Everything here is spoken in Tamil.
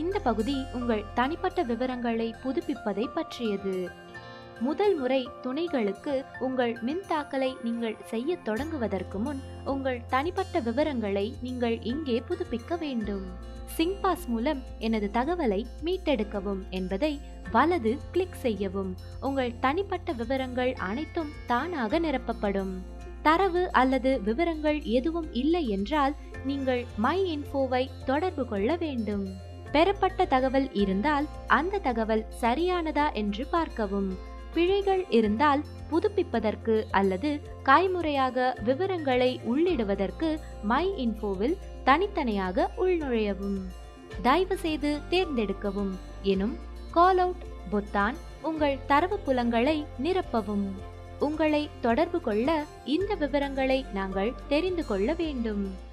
இந்த பகுதி உங்கள் தனிப்பட்ட விவரங்களை புதுப்பிப்பதை பற்றியது. முதல் முறை துணைகளுக்கு உங்கள் மின்தாக்கலை நீங்கள் செய்ய தொடங்குவதற்கு முன் உங்கள் தனிப்பட்ட விவரங்களை நீங்கள் இங்கே புதுப்பிக்க வேண்டும். சிங்பாஸ் மூலம் எனது தகவலை மீட்டெடுக்கவும் என்பதை வலது கிளிக் செய்யவும். உங்கள் தனிப்பட்ட விவரங்கள் அனைத்தும் தானாக நிரப்பப்படும். தரவு அல்லது விவரங்கள் எதுவும் இல்லை என்றால் நீங்கள் மை இன்ஃபோவை தொடர்பு கொள்ள வேண்டும். பெறப்பட்ட தகவல் இருந்தால் அந்த தகவல் சரியானதா என்று பார்க்கவும். பிழைகள் இருந்தால் புதுப்பிப்பதற்கு அல்லது கைமுறையாக விவரங்களை உள்ளிடுவதற்கு மை இன்ஃபோவில் தனித்தனியாக உள்நுழையவும். தயவு செய்து தேர்ந்தெடுக்கவும். எனும் கால் அவுட் பொத்தான் உங்கள் தரவு புலங்களை நிரப்பவும். உங்களை தொடர்பு கொள்ள இந்த விவரங்களை நாங்கள் தெரிந்து கொள்ள வேண்டும்.